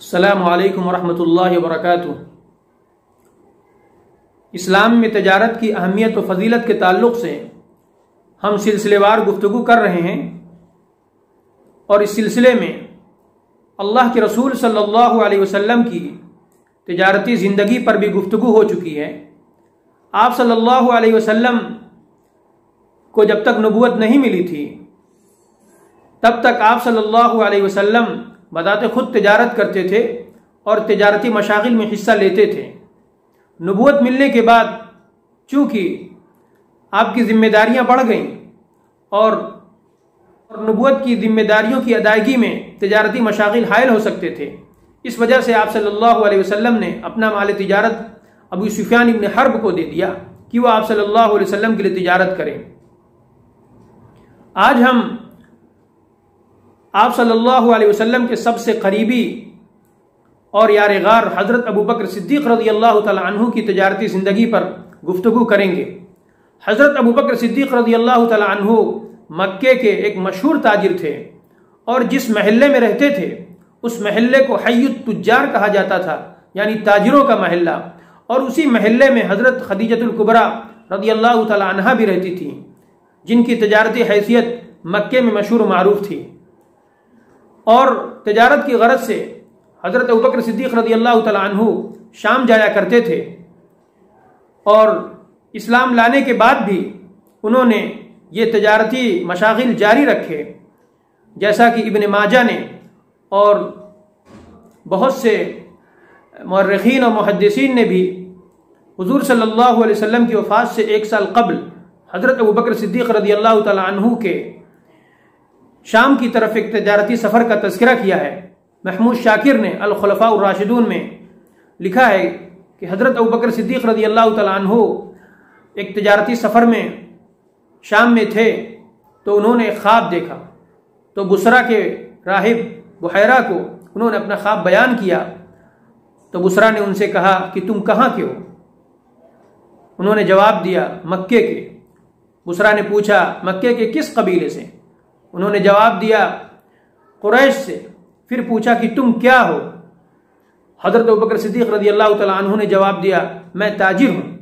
السلام علیکم ورحمۃ اللہ وبرکاتہ۔ اسلام میں تجارت کی اہمیت و فضیلت کے تعلق سے ہم سلسلے وار گفتگو کر رہے ہیں اور اس سلسلے میں اللہ کے رسول صلی اللہ علیہ وسلم کی تجارتی زندگی پر بھی گفتگو ہو چکی ہے۔ آپ صلی اللہ علیہ وسلم کو جب تک نبوت نہیں ملی تھی، تب تک آپ صلی اللہ علیہ وسلم بذات خود تجارت کرتے تھے اور تجارتی مشاغل میں حصہ لیتے تھے۔ نبوت ملنے کے بعد چونکہ آپ کی ذمہ داریاں بڑھ گئیں اور نبوت کی ذمہ داریوں کی ادائیگی میں تجارتی مشاغل حائل ہو سکتے تھے۔ اس وجہ سے آپ صلی اللہ علیہ وسلم نے اپنا مال تجارت ابو سفیان ابن حرب کو دے دیا کہ وہ آپ صلی اللہ علیہ وسلم کے لیے تجارت کریں۔ آج ہم آپ صلی اللہ علیہ وسلم کے سب سے قریبی اور یار غار حضرت ابو بکر صدیق رضی اللہ تعالی عنہ کی تجارتی زندگی پر گفتگو کریں گے۔ حضرت ابو بکر صدیق رضی اللہ تعالی عنہ مکے کے ایک مشہور تاجر تھے اور جس محلے میں رہتے تھے، اس محلے کو حی التجار کہا جاتا تھا یعنی تاجروں کا محلہ۔ اور اسی محلے میں حضرت خدیجت القبرہ رضی اللہ تعالی عنہ بھی رہتی تھی، جن کی تجارتی حیثیت مکے میں مشہور و معروف تھی۔ اور تجارت کی غرض سے حضرت ابکر صدیق رضی اللہ تعالیٰ عنہ شام جایا کرتے تھے اور اسلام لانے کے بعد بھی انہوں نے یہ تجارتی مشاغل جاری رکھے، جیسا کہ ابن ماجہ نے اور بہت سے مرخین اور محدثین نے بھی حضور صلی اللہ علیہ وسلم کی وفات سے ایک سال قبل حضرت ابو بکر صدیق رضی اللہ تعالیٰ عنہ کے شام کی طرف ایک تجارتی سفر کا تذکرہ کیا ہے۔ محمود شاکر نے الخلفاء الراشدون میں لکھا ہے کہ حضرت ابوبکر صدیق رضی اللہ تعالیٰ عنہ ایک تجارتی سفر میں شام میں تھے تو انہوں نے ایک خواب دیکھا۔ تو بسرا کے راہب بحیرہ کو انہوں نے اپنا خواب بیان کیا۔ تو بسرا نے ان سے کہا کہ تم کہاں کے ہو؟ انہوں نے جواب دیا مکے کے۔ بسرا نے پوچھا، مکے کے کس قبیلے سے؟ انہوں نے جواب دیا، قریش سے۔ پھر پوچھا کہ تم کیا ہو؟ حضرت بکر صدیق رضی اللہ تعالیٰ عنہ نے جواب دیا، میں تاجر ہوں۔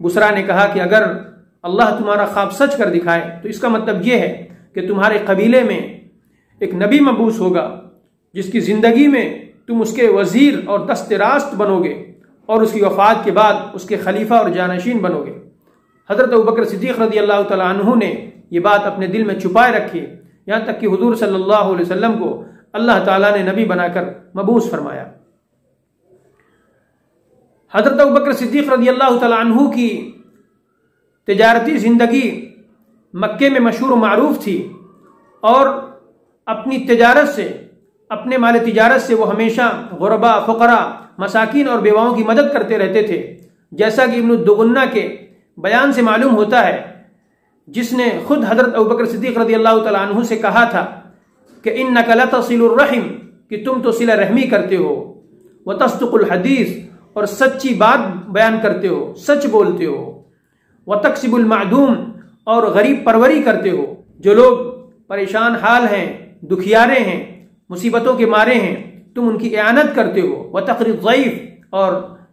بسرا نے کہا کہ اگر اللہ تمہارا خواب سچ کر دکھائے، تو اس کا مطلب یہ ہے کہ تمہارے قبیلے میں ایک نبی مبوس ہوگا، جس کی زندگی میں تم اس کے وزیر اور دست راست بنو گے اور اس کی وفات کے بعد اس کے خلیفہ اور جانشین بنو گے حضرت بکر صدیق رضی اللہ تعالیٰ عنہ نے یہ بات اپنے دل میں چھپائے رکھی یہاں تک کہ حضور صلی اللہ علیہ وسلم کو اللہ تعالیٰ نے نبی بنا کر مبوس فرمایا۔ حضرت بکر صدیق رضی اللہ تعالیٰ عنہ کی تجارتی زندگی مکے میں مشہور و معروف تھی اور اپنی تجارت سے، اپنے مال تجارت سے وہ ہمیشہ غربا، فقرا، مساکین اور بیواؤں کی مدد کرتے رہتے تھے۔ جیسا کہ ابن الدغنہ کے بیان سے معلوم ہوتا ہے جس نے خود حضرت ابوبکر صدیق رضی اللہ تعالیٰ عنہ سے کہا تھا کہ ان نقل تصل الرحم، کہ تم تو سلا رحمی کرتے ہو وہ تصدق الحدیث، اور سچی بات بیان کرتے ہو، سچ بولتے ہو وہ تقسیب المعدوم، اور غریب پروری کرتے ہو۔ جو لوگ پریشان حال ہیں، دکھیارے ہیں، مصیبتوں کے مارے ہیں، تم ان کی اعانت کرتے ہو وہ تقریب ضعیف اور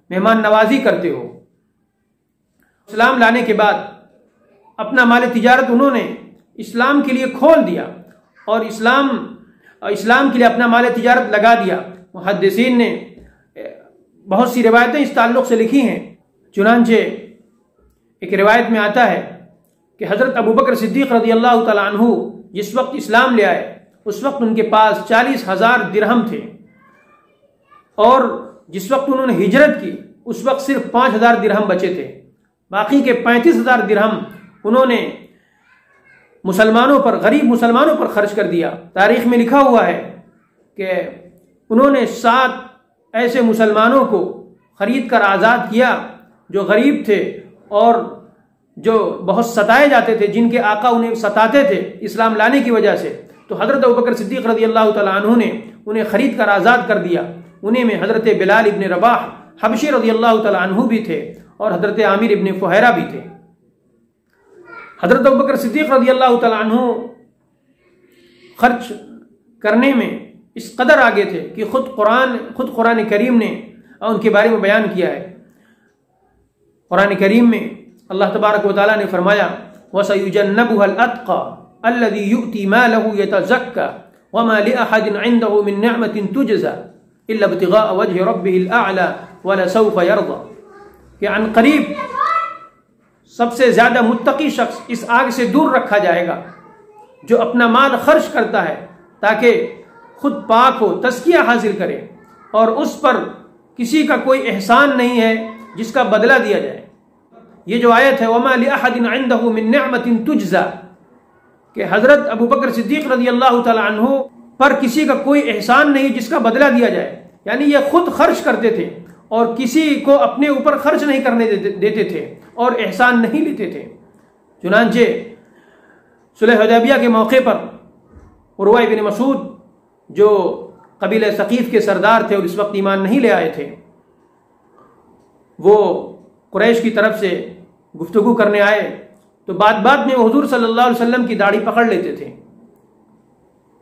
مہمان نوازی کرتے ہو۔ اسلام لانے کے بعد اپنا مال تجارت انہوں نے اسلام کے لیے کھول دیا اور اسلام اسلام کے لیے اپنا مال تجارت لگا دیا۔ محدثین نے، بہت سی روایتیں اس تعلق سے لکھی ہیں۔ چنانچہ ایک روایت میں آتا ہے کہ حضرت ابو بکر صدیق رضی اللہ تعالیٰ عنہ جس وقت اسلام لے آئے، اس وقت ان کے پاس چالیس ہزار درہم تھے۔ اور جس وقت انہوں نے ہجرت کی، اس وقت صرف پانچ ہزار درہم بچے تھے۔ باقی کے پینتیس ہزار درہم انہوں نے مسلمانوں پر، غریب مسلمانوں پر خرچ کر دیا۔ تاریخ میں لکھا ہوا ہے کہ انہوں نے سات ایسے مسلمانوں کو خرید کر آزاد کیا جو غریب تھے اور جو بہت ستائے جاتے تھے، جن کے آقا انہیں ستاتے تھے اسلام لانے کی وجہ سے۔ تو حضرت ابکر صدیق رضی اللہ تعالیٰ عنہ نے انہیں خرید کر آزاد کر دیا۔ انہیں میں حضرت بلال ابن رباح، حبشی رضی اللہ تعالیٰ عنہ بھی تھے اور حضرت عامر ابن فہرہ بھی تھے۔ حضرت بکر صدیق رضی اللہ تعالیٰ عنہ خرچ کرنے میں اس قدر آگے تھے کہ خود قرآن خود قرآن کریم نے ان کے بارے میں بیان کیا ہے۔ قرآن کریم میں اللہ تبارک و تعالیٰ نے فرمایا، وَسَيُجَنَّبُهَا الْأَتْقَى الَّذِي يُؤْتِي مَالَهُ يَتَزَكَّى وَمَا لِأَحَدٍ عِنْدَهُ مِن نِعْمَةٍ تُجْزَى إِلَّا ابْتِغَاءَ وَجْهِ رَبِّهِ الْأَعْلَى وَلَسَوْفَ يَرْضَى کہ عن قریب سب سے زیادہ متقی شخص اس آگ سے دور رکھا جائے گا، جو اپنا مال خرچ کرتا ہے تاکہ خود پاک ہو، تزکیہ حاصل کرے، اور اس پر کسی کا کوئی احسان نہیں ہے جس کا بدلہ دیا جائے۔ یہ جو آیت ہے، وما لأحد عنده من نعمت تجزا کہ حضرت ابو بکر صدیق رضی اللہ تعالی عنہ پر کسی کا کوئی احسان نہیں جس کا بدلہ دیا جائے۔ یعنی یہ خود خرچ کرتے تھے۔ اور کسی کو اپنے اوپر خرچ نہیں کرنے دیتے تھے اور احسان نہیں لیتے تھے۔ چنانچہ صلح حدیبیہ کے موقع پر عروہ بن مسعود جو قبیل ثقیف کے سردار تھے اور اس وقت ایمان نہیں لے آئے تھے، وہ قریش کی طرف سے گفتگو کرنے آئے تو بات بات میں حضور صلی اللہ علیہ وسلم کی داڑھی پکڑ لیتے تھے۔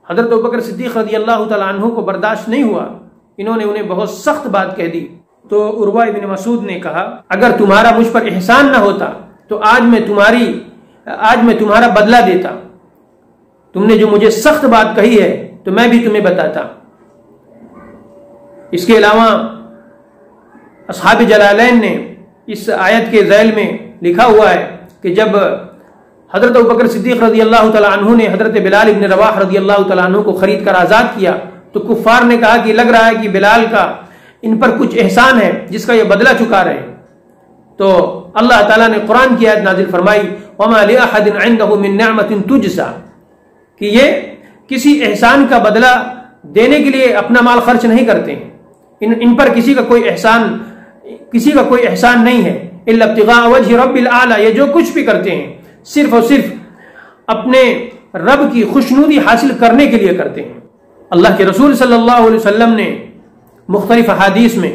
حضرت بکر صدیق رضی اللہ تعالیٰ عنہ کو برداشت نہیں ہوا، انہوں نے انہیں بہت سخت بات کہہ دی۔ تو عروا ابن مسعود نے کہا، اگر تمہارا مجھ پر احسان نہ ہوتا، تو آج میں تمہاری، آج میں تمہارا بدلہ دیتا۔ تم نے جو مجھے سخت بات کہی ہے، تو میں بھی تمہیں بتاتا۔ اس کے علاوہ، اصحاب جلالین نے اس آیت کے ذیل میں لکھا ہوا ہے کہ جب حضرت بکر صدیق رضی اللہ تعالیٰ عنہ نے حضرت بلال ابن رواح رضی اللہ تعالیٰ عنہ کو خرید کر آزاد کیا، تو کفار نے کہا کہ لگ رہا ہے کہ بلال کا ان پر کچھ احسان ہے جس کا یہ بدلہ چکا رہے۔ تو اللہ تعالیٰ نے قرآن کی آیت نازل فرمائی، وما لأحد عنده من نعمت تجسا کہ یہ کسی احسان کا بدلہ دینے کے لیے اپنا مال خرچ نہیں کرتے۔ ہیں ان ان پر کسی کا کوئی احسان، کسی کا کوئی احسان نہیں ہے۔ ابتغاء وجہ رب العلی یہ جو کچھ بھی کرتے ہیں، صرف اور صرف اپنے رب کی خوشنودی حاصل کرنے کے لیے کرتے ہیں۔ اللہ کے رسول صلی اللہ علیہ وسلم نے مختلف حادیث میں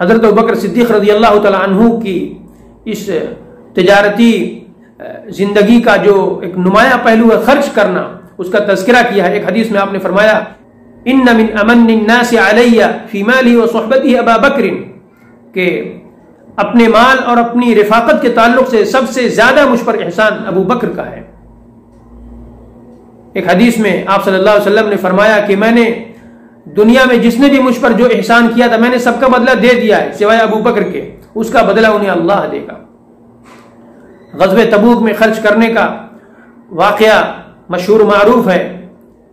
حضرت بکر صدیق رضی اللہ تعالی عنہ کی اس تجارتی زندگی کا جو ایک نمایاں پہلو ہے خرچ کرنا، اس کا تذکرہ کیا ہے۔ ایک حدیث میں آپ نے فرمایا، ان من امن الناس علی فی مالی و صحبتی ابا بکر کہ اپنے مال اور اپنی رفاقت کے تعلق سے سب سے زیادہ مجھ پر احسان ابو بکر کا ہے۔ ایک حدیث میں آپ صلی اللہ علیہ وسلم نے فرمایا کہ میں نے دنیا میں جس نے بھی مجھ پر جو احسان کیا تھا، میں نے سب کا بدلہ دے دیا ہے، سوائے ابو بکر کے۔ اس کا بدلہ انہیں اللہ دے گا۔ غزب تبوک میں خرچ کرنے کا واقعہ مشہور معروف ہے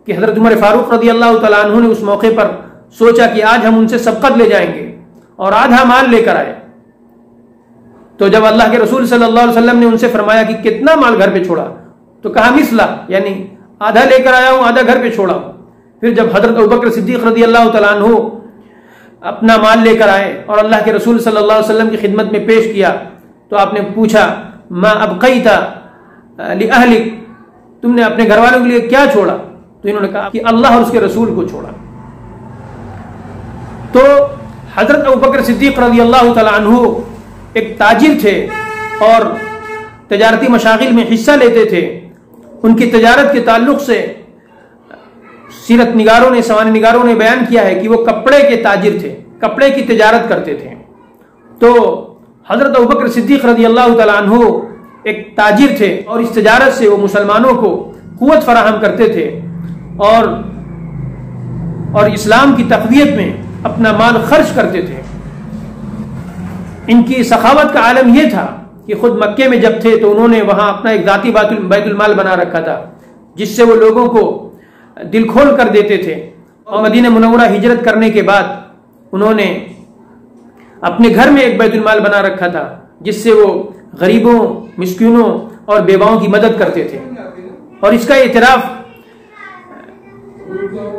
کہ حضرت عمر فاروق رضی اللہ تعالیٰ عنہ نے اس موقع پر سوچا کہ آج ہم ان سے سبقت لے جائیں گے اور آدھا مال لے کر آئے۔ تو جب اللہ کے رسول صلی اللہ علیہ وسلم نے ان سے فرمایا کہ کتنا مال گھر پہ چھوڑا، تو کہا مسلا یعنی آدھا لے کر آیا ہوں، آدھا گھر پہ چھوڑا ہوں۔ پھر جب حضرت ابکر صدیق رضی اللہ تعالیٰ عنہ اپنا مال لے کر آئے اور اللہ کے رسول صلی اللہ علیہ وسلم کی خدمت میں پیش کیا، تو آپ نے پوچھا ماں اب کئی تھا تم نے اپنے گھر والوں کے لیے کیا چھوڑا؟ تو انہوں نے کہا کہ اللہ اور اس کے رسول کو چھوڑا۔ تو حضرت ابو بکر صدیق رضی اللہ تعالیٰ عنہ ایک تاجر تھے اور تجارتی مشاغل میں حصہ لیتے تھے۔ ان کی تجارت کے تعلق سے سیرت نگاروں نے سوان نگاروں نے بیان کیا ہے کہ وہ کپڑے کے تاجر تھے، کپڑے کی تجارت کرتے تھے۔ تو حضرت ابکر صدیق رضی اللہ تعالیٰ عنہ ایک تاجر تھے اور اس تجارت سے وہ مسلمانوں کو قوت فراہم کرتے تھے اور اور اسلام کی تقویت میں اپنا مال خرچ کرتے تھے۔ ان کی سخاوت کا عالم یہ تھا کہ خود مکے میں جب تھے تو انہوں نے وہاں اپنا ایک ذاتی بیت المال بنا رکھا تھا، جس سے وہ لوگوں کو دل کھول کر دیتے تھے۔ اور مدینہ منورہ ہجرت کرنے کے بعد انہوں نے اپنے گھر میں ایک بیت المال بنا رکھا تھا، جس سے وہ غریبوں، مسکینوں اور بیواؤں کی مدد کرتے تھے۔ اور اس کا اعتراف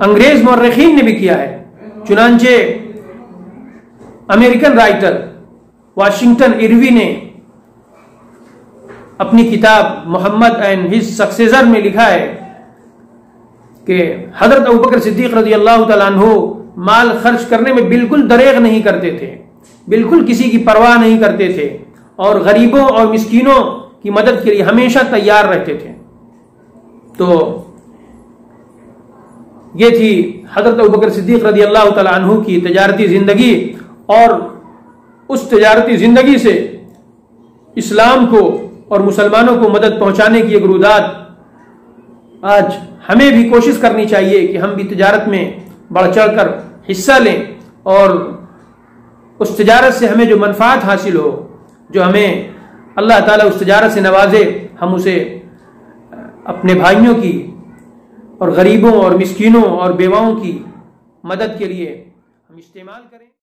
انگریز مورخین نے بھی کیا ہے۔ چنانچہ امریکن رائٹر واشنگٹن اروی نے اپنی کتاب محمد اینڈ ہز سکسیزر میں لکھا ہے کہ حضرت ابوبکر صدیق رضی اللہ تعالیٰ عنہ مال خرچ کرنے میں بالکل دریغ نہیں کرتے تھے، بالکل کسی کی پرواہ نہیں کرتے تھے، اور غریبوں اور مسکینوں کی مدد کے لیے ہمیشہ تیار رہتے تھے۔ تو یہ تھی حضرت ابکر صدیق رضی اللہ تعالی عنہ کی تجارتی زندگی، اور اس تجارتی زندگی سے اسلام کو اور مسلمانوں کو مدد پہنچانے کی ایک رودات آج ہمیں بھی کوشش کرنی چاہیے کہ ہم بھی تجارت میں بڑھ چڑھ کر حصہ لیں اور اس تجارت سے ہمیں جو منفعت حاصل ہو، جو ہمیں اللہ تعالیٰ اس تجارت سے نوازے، ہم اسے اپنے بھائیوں کی اور غریبوں اور مسکینوں اور بیواؤں کی مدد کے لیے ہم استعمال کریں۔